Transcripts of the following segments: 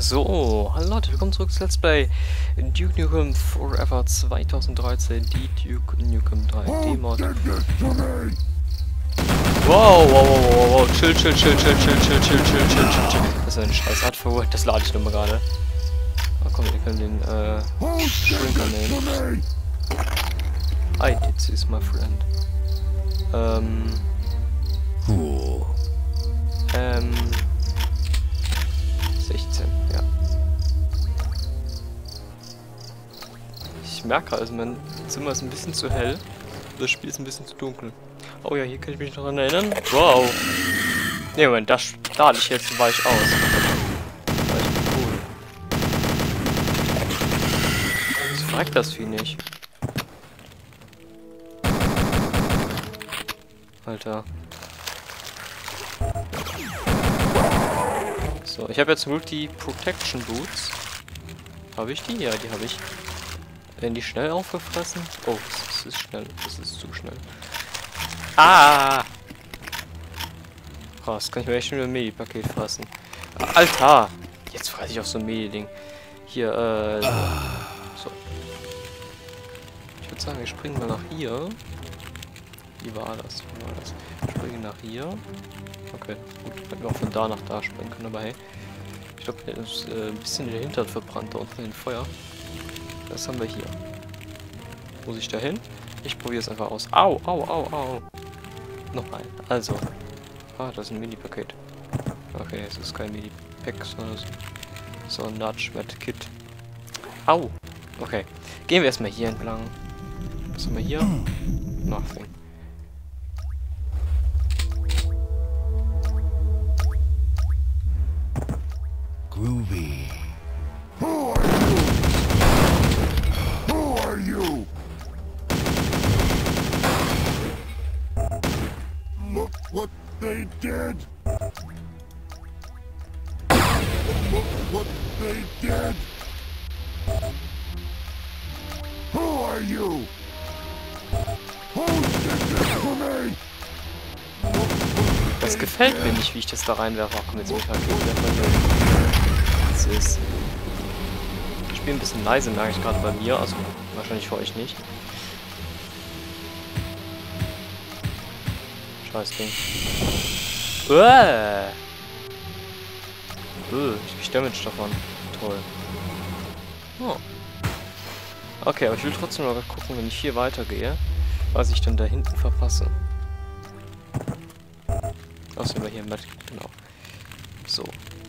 So, hallo Leute, willkommen zurück zu Let's Play Duke Nukem Forever 2013, die Duke Nukem 3D Mod. Wow, wow, wow, wow, wow, chill, chill, chill, chill, chill, chill, chill, chill, chill, chill, chill. Das ist ein scheiß Art Forward, das lade ich nur mal gerade. Ah komm, wir können den, äh, Shrinker nehmen. Hi, this is my friend. Ähm... Cool. Merke also, mein Zimmer ist ein bisschen zu hell. Das Spiel ist ein bisschen zu dunkel. Oh ja, hier kann ich mich noch dran erinnern. Wow. Ne, Moment, das lade ich jetzt weich aus. Das cool. Wieso fragt das Vieh nicht? Alter. So, ich habe jetzt zum Glück die Protection Boots. Habe ich die? Ja, die habe ich. Werden die schnell aufgefressen? Oh, das ist schnell. Das ist zu schnell. Ah! Krass, kann ich mir echt nur ein Medi-Paket fressen. Alter! Jetzt fresse ich auch so ein Medi-Ding. Hier, äh... So. Ich würde sagen, wir springen mal nach hier. Wie war das? Wie war das? Wir springen nach hier. Okay, gut. Hätten wir auch von da nach da springen können, aber hey. Ich glaube, der ist äh, ein bisschen in der Hintern verbrannt, da unten in dem Feuer. Das haben wir hier. Muss ich da hin? Ich probiere es einfach aus. Au, au, au, au. Nochmal. Also. Ah, das ist ein Mini-Paket. Okay, es ist kein Mini-Pack, sondern so ein Nudge mit Kit. Au. Okay. Gehen wir erstmal hier entlang. Was haben wir hier? Nothing. Look what they did. Who are you? Das gefällt mir nicht, wie ich das da reinwerfe. Ach komm, jetzt muss ich halt. Das ist... Ich spiele ein bisschen leise, merke ich gerade bei mir. Also wahrscheinlich für euch nicht. Scheiß Ding. Uah! Uh, ich krieg Damage davon. Toll. Oh. Okay, aber ich will trotzdem mal gucken, wenn ich hier weitergehe, was ich dann da hinten verpasse. Außerdem wir hier mit, genau. So.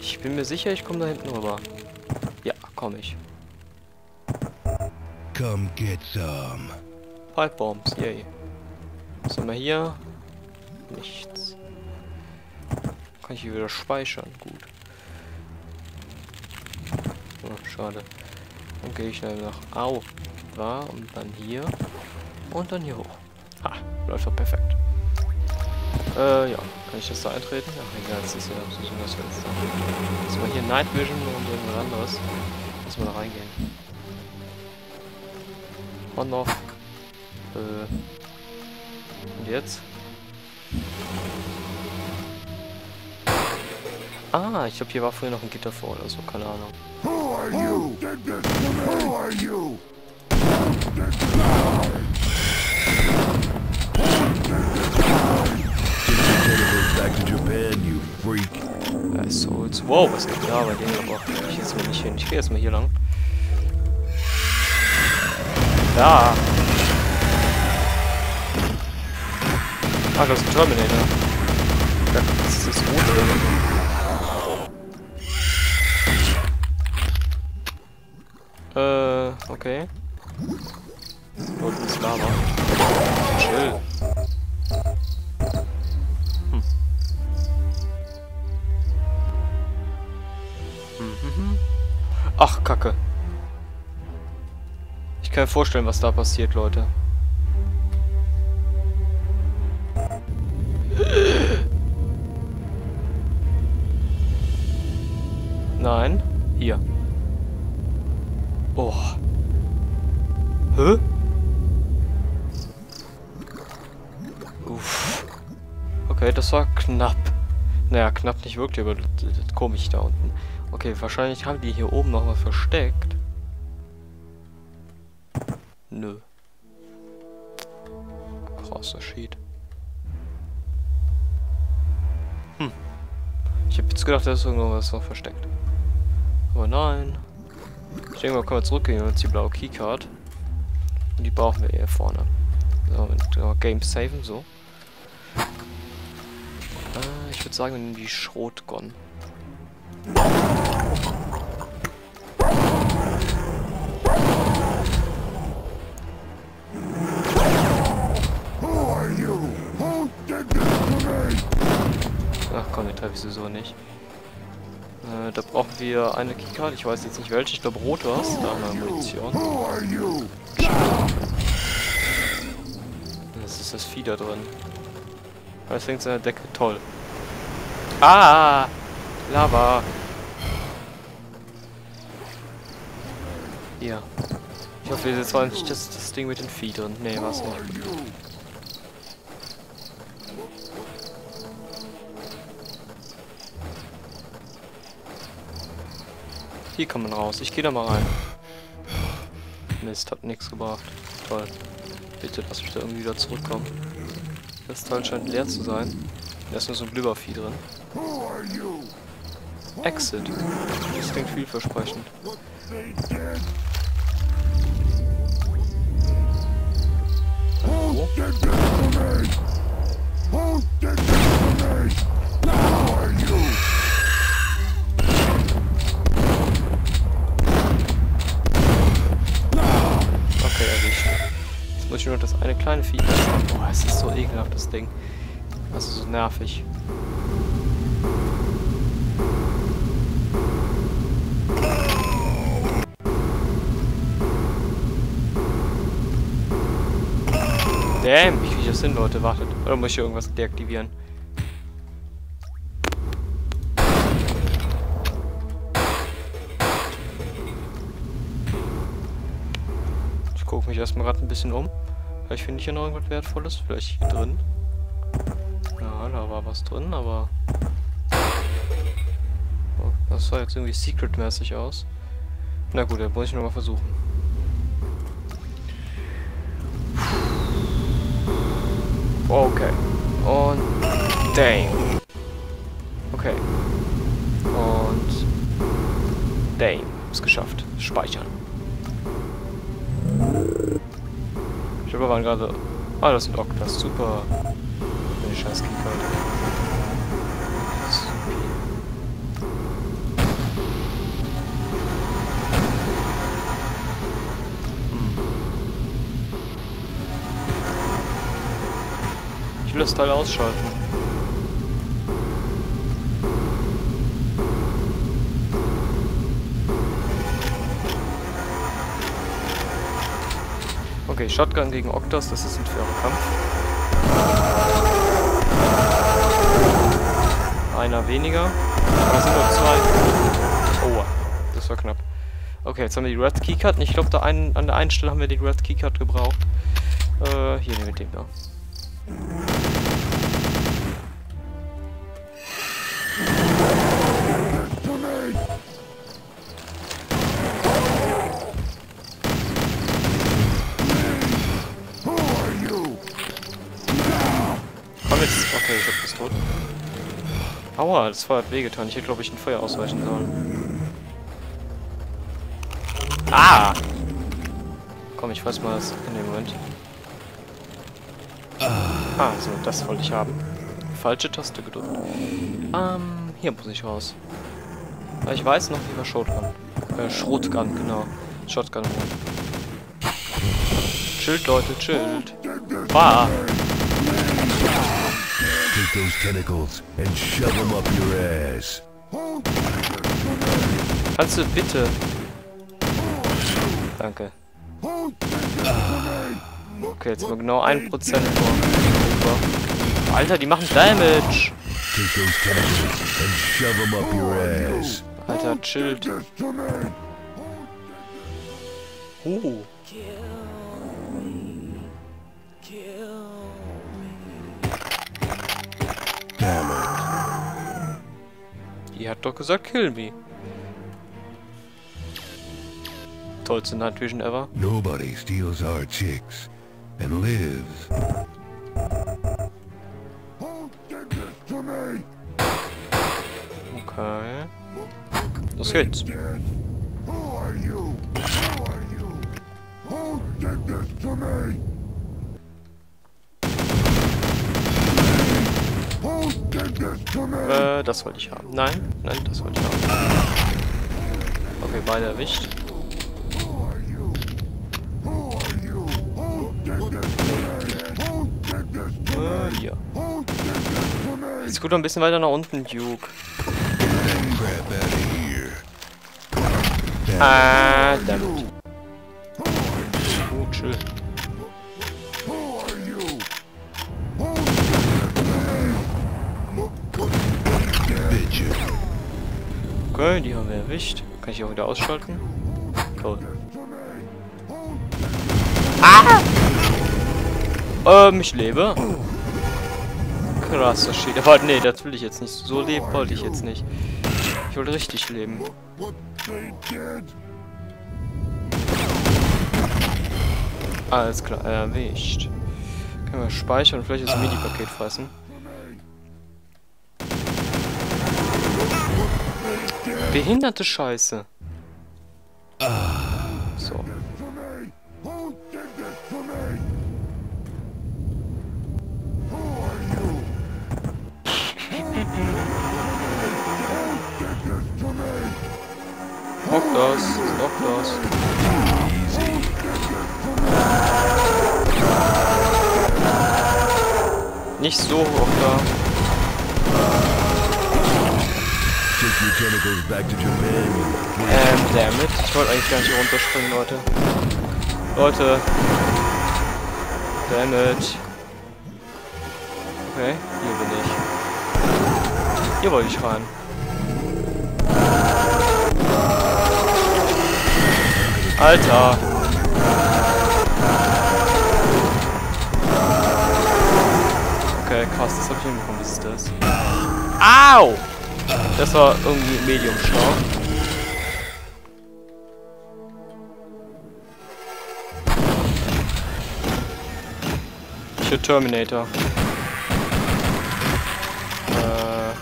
Ich bin mir sicher, ich komme da hinten rüber. Ja, komme ich. Come get some. Pipe Bombs, yay. Was haben wir hier? Nichts. Kann ich hier wieder speichern? Gut. Oh, schade. Dann gehe ich schnell nach Au. Da und dann hier. Und dann hier hoch. Ha, läuft doch perfekt. Äh, ja. Kann ich das da eintreten? Ach egal, das ist ja so ist das Fenster. Jetzt mal hier Night Vision und irgendwas anderes. Lass mal da reingehen. Und noch. Äh. Und jetzt? Ah, ich glaube hier war früher noch ein Gitter vor oder so, keine Ahnung. Are you? Who are you? Back to Japan, you freak. Äh, Souls. Wow, was geht da bei denen? Aber ich jetzt mal nicht hin. Ich gehe jetzt mal hier lang. Da. Ah, das ist ein Terminator. Da ist das Rot Äh, okay. Dort ist Lava. Chill. Hm. Mhm. Ach, Kacke. Ich kann mir vorstellen, was da passiert, Leute. Nein. Hier. Oh. Hä? Uff. Okay, das war knapp. Naja, knapp nicht wirklich, aber das, das komisch da unten. Okay, wahrscheinlich haben die hier oben noch was versteckt. Nö. Krasser Sheet. Hm. Ich habe jetzt gedacht, da ist irgendwas noch versteckt. Aber nein. Ich denke mal, können wir zurückgehen und jetzt die blaue Keycard. Und die brauchen wir hier vorne. So, mit äh, Game saven, so. Äh, ich würde sagen, wir nehmen die Schrotgon. Ach komm, den treffe ich sowieso nicht. Da brauchen wir eine Keycard. Ich weiß jetzt nicht welche. Ich glaube rot was. Da haben Munition. Das ist das Vieh da drin. Das hängt an der Decke. Toll. Ah! Lava! Hier. Ich hoffe, jetzt war nicht das, das Ding mit den Vieh drin. Nee, war's nicht. Hier kann man raus. Ich gehe da mal rein. Mist, hat nichts gebracht. Toll. Bitte lass mich da irgendwie wieder zurückkommen. Das Teil scheint leer zu sein. Da ist nur so ein Blubbervieh drin. Exit. Das klingt vielversprechend. They erwischt. Jetzt muss ich nur noch das eine kleine Vieh. Boah, es ist so ekelhaft, das Ding. Also so nervig. Damn, ich das hin, Leute? Wartet. Oder muss ich hier irgendwas deaktivieren? Gucke mich erstmal gerade ein bisschen um. Vielleicht finde ich hier noch irgendwas Wertvolles. Vielleicht hier drin. Ja, da war was drin, aber... Oh, das sah jetzt irgendwie secret-mäßig aus. Na gut, dann muss ich nochmal versuchen. Okay. Und... Dang. Okay. Und... Dang. Ist geschafft. Speichern. Ich wir waren gerade... Ah, das sind Oktas. Super. Wenn die scheiß Keycard. Supi. Ich will das Teil ausschalten. Okay, Shotgun gegen Oktos, das ist ein fairer Kampf. Einer weniger. Es sind nur zwei. Oh, das war knapp. Okay, jetzt haben wir die Red Keycard. Ich glaube, da an der einen Stelle haben wir die Red Keycard gebraucht. Äh, hier nehmen wir den da. Aua, das Feuer hat wehgetan. Ich hätte, glaube ich, ein Feuer ausweichen sollen. Ah! Komm, ich weiß mal das in dem Moment. Ah, so, das wollte ich haben. Falsche Taste gedrückt. Ähm, hier muss ich raus. Weil ich weiß noch, wie wir Shotgun. Äh, Schrotgun, genau. Shotgun. Chillt, Leute, chillt. Bah! Take those tentacles and shove them up your ass. Kannst du bitte... Danke. Okay, jetzt wir genau 1% vor. Alter, die machen Damage! Take those tentacles Die hat doch gesagt, kill me. Tollste Night Vision ever. Nobody steals our chicks and lives. Okay. Los geht's. Who are you? Who are you? Who did this to me? Äh, das wollte ich haben. Nein, nein, das wollte ich haben. Okay, beide erwischt. Äh, hier. Jetzt gut ein bisschen weiter nach unten, Duke. Ah, damit. Gut, chill. Okay, die haben wir erwischt. Kann ich auch wieder ausschalten? Cool. Ähm, ich lebe. Krasser Shit. Aber nee, das will ich jetzt nicht. So leben wollte ich jetzt nicht. Ich wollte richtig leben. Alles klar, erwischt. Können wir speichern und vielleicht das Mini-Paket fressen. Behinderte Scheiße. So. To me? Who did this to me? Who are you? Who did this to me? Hock das, stopp das. Nicht so hoch da. Ähm, damit. Ich wollte eigentlich gar nicht hier runterspringen, Leute. Leute. Damit. Okay, hier bin ich. Hier wollte ich rein. Alter. Okay, krass, das hab ich hinbekommen. Was ist das? Au! Das war irgendwie medium schlau. Ich Terminator. Äh.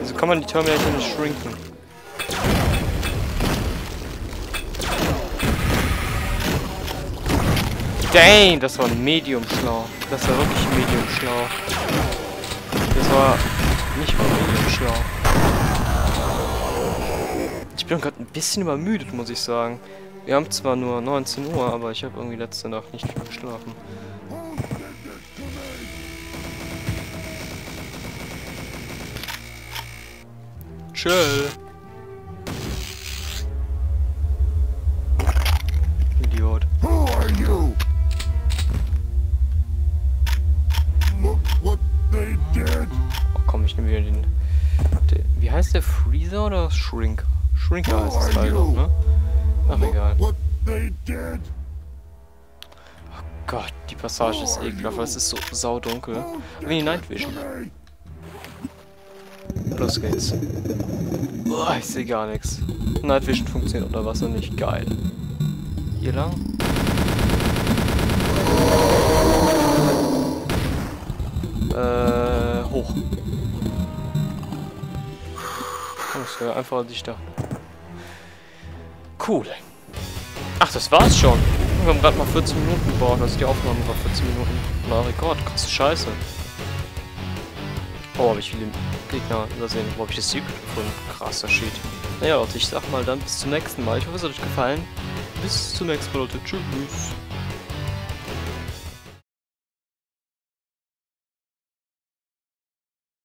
Wieso kann man die Terminator nicht shrinken? Dang, das war medium schlau. Das war wirklich medium schlau. Das war nicht mal medium schlau. Ich bin gerade ein bisschen übermüdet, muss ich sagen. Wir haben zwar nur 19 Uhr, aber ich habe irgendwie letzte Nacht nicht viel geschlafen. Chill. Wieder den, den. Wie heißt der? Freezer oder Shrinker? Shrinker heißt das Teil doch, ne? Ach, egal. Did. Gott, die Passage ist ekelhaft, weil es ist so saudunkel. Wie die Night Vision. Los geht's. Boah, ich sehe gar nichts. Night Vision funktioniert unter Wasser nicht. Geil. Hier lang? Äh, hoch. Das wäre einfacher dachte. Cool. Ach, das war's schon. Wir haben gerade mal 14 Minuten gebraucht. Also die Aufnahme war 14 Minuten. Na, Rekord. Krasse Scheiße. Oh, habe ich viele Gegner übersehen. Wo habe ich das Secret gefunden? Krasser Shit. Naja, Leute, ich sag mal dann bis zum nächsten Mal. Ich hoffe, es hat euch gefallen. Bis zum nächsten Mal, Leute. Tschüss.